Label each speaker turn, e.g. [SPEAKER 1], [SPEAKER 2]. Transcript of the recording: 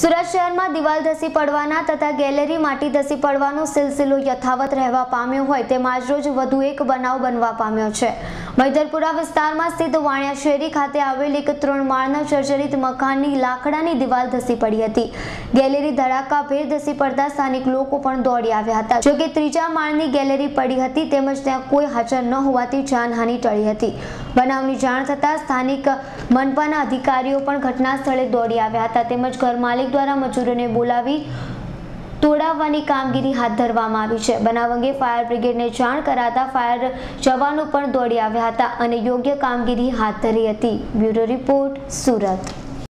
[SPEAKER 1] સુરત શહેરમાં દિવાલ ધસી પડવાના તથા ગેલેરી માટી ધસી પડવાનો સિલસિલો યથાવત રહેવા પામ્યો હોય તેમ આજરોજ વધુ એક બનાવ બનવા પામ્યો છે. મૈદરપુરા વિસ્તારમાં સ્થિત વાણિયા શેરી ખાતે આવેલ એક ત્રણ માળના જર્જરિત મકાનની લાકડાની દિવાલ ધસી પડી હતી. ગેલેરી ધડાકાભેર ધસી પડતા સ્થાનિક લોકો પણ દોડી આવ્યા હતા. જોકે ત્રીજા માળની ગેલેરી પડી હતી તેમજ ત્યાં કોઈ હાજર ન હોવાથી જાનહાનિ ટળી હતી. બનાવની જાણ થતાં સ્થાનિક મનપાના અધિકારીઓ પણ ઘટના સ્થળે દોડી આવ્યા હતા તેમજ ઘર માલિક દ્વારા મજૂરોને બોલાવી તોડાવવાની કામગીરી હાથ ધરવામાં આવી છે. બનાવ અંગે ફાયર બ્રિગેડને જાણ કરાતા ફાયર જવાનો પણ દોડી આવ્યા હતા અને યોગ્ય કામગીરી હાથ ધરી હતી. Bureau report Surat.